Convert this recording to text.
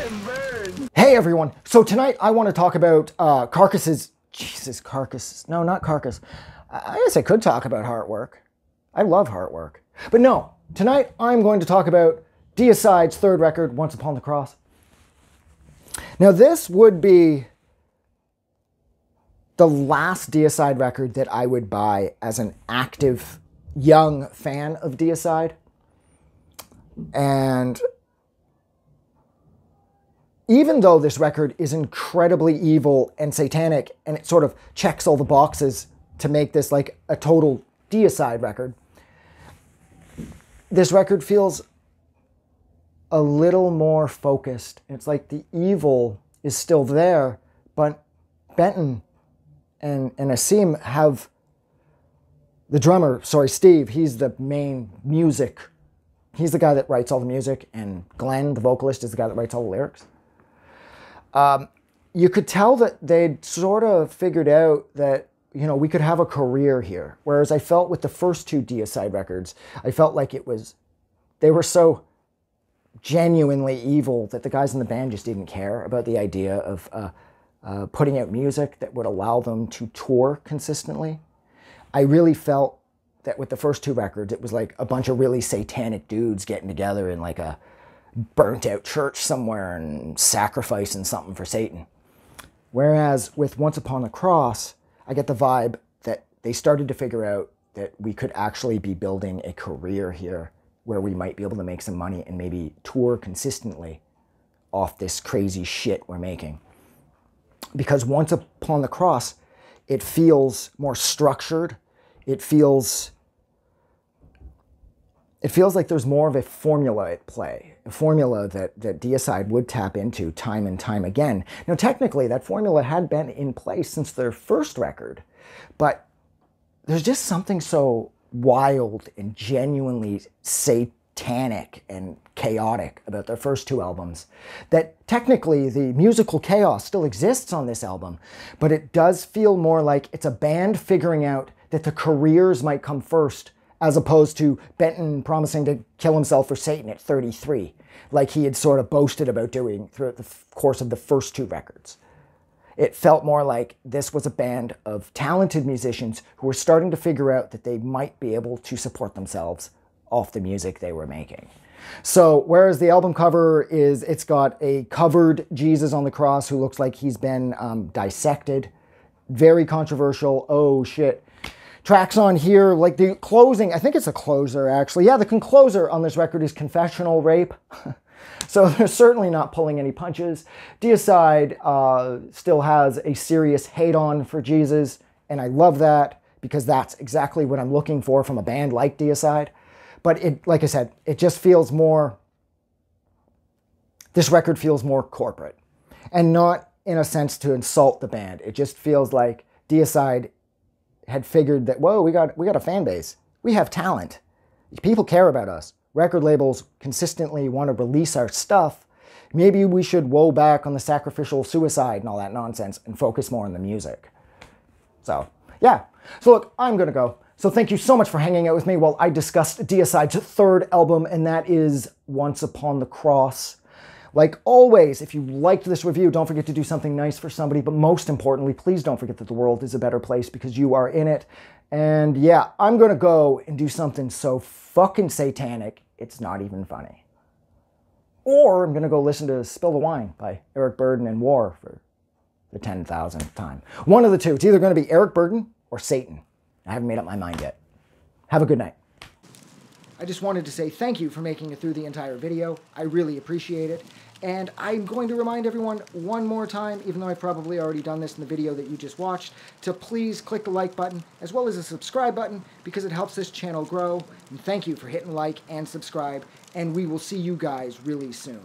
and burn. Hey everyone! So tonight I want to talk about uh, Carcass's. Jesus, carcasses. No, not Carcass. I I guess I could talk about Heartwork. I love Heartwork. But no, tonight I'm going to talk about Deicide's third record, Once Upon the Cross. Now, this would be the last Deicide record that I would buy as an active young fan of Deicide. And even though this record is incredibly evil and satanic and it sort of checks all the boxes to make this like a total deicide record, this record feels a little more focused. It's like the evil is still there, but Benton and, and Asheim have the drummer, sorry, Steve, he's the main music. He's the guy that writes all the music, and Glen, the vocalist, is the guy that writes all the lyrics. Um, you could tell that they'd sort of figured out that you know we could have a career here. Whereas I felt with the first two Deicide records, I felt like it was they were so genuinely evil that the guys in the band just didn't care about the idea of uh, uh, putting out music that would allow them to tour consistently. I really felt that with the first two records, it was like a bunch of really satanic dudes getting together in like a burnt out church somewhere and sacrificing something for Satan. Whereas with Once Upon the Cross, I get the vibe that they started to figure out that we could actually be building a career here where we might be able to make some money and maybe tour consistently off this crazy shit we're making. Because Once Upon the Cross, it feels more structured. It feels it feels like there's more of a formula at play, a formula that, that Deicide would tap into time and time again. Now, technically, that formula had been in place since their first record, but there's just something so wild and genuinely satanic and chaotic about their first two albums that technically the musical chaos still exists on this album, but it does feel more like it's a band figuring out that the careers might come first as opposed to Benton promising to kill himself for Satan at 33, like he had sort of boasted about doing throughout the course of the first two records. It felt more like this was a band of talented musicians who were starting to figure out that they might be able to support themselves off the music they were making. So, whereas the album cover is, it's got a covered Jesus on the cross who looks like he's been um, dissected. Very controversial. Oh shit tracks on here, like the closing, I think it's a closer actually. Yeah, the closer on this record is Confessional Rape. so they're certainly not pulling any punches. Deicide uh, still has a serious hate on for Jesus, and I love that because that's exactly what I'm looking for from a band like Deicide. But it, like I said, it just feels more, this record feels more corporate and not in a sense to insult the band. It just feels like Deicide had figured that whoa, we got we got a fan base. We have talent. People care about us. Record labels consistently want to release our stuff. Maybe we should woe back on the sacrificial suicide and all that nonsense and focus more on the music. So, yeah. So look, I'm going to go. So thank you so much for hanging out with me while I discussed Deicide's third album, and that is Once Upon the Cross. Like always, if you liked this review, don't forget to do something nice for somebody. But most importantly, please don't forget that the world is a better place because you are in it. And yeah, I'm going to go and do something so fucking satanic, it's not even funny. Or I'm going to go listen to Spill the Wine by Eric Burdon and War for the 10,000th time. One of the two. It's either going to be Eric Burdon or Satan. I haven't made up my mind yet. Have a good night. I just wanted to say thank you for making it through the entire video. I really appreciate it. And I'm going to remind everyone one more time, even though I've probably already done this in the video that you just watched, to please click the like button as well as the subscribe button because it helps this channel grow. And thank you for hitting like and subscribe, and we will see you guys really soon.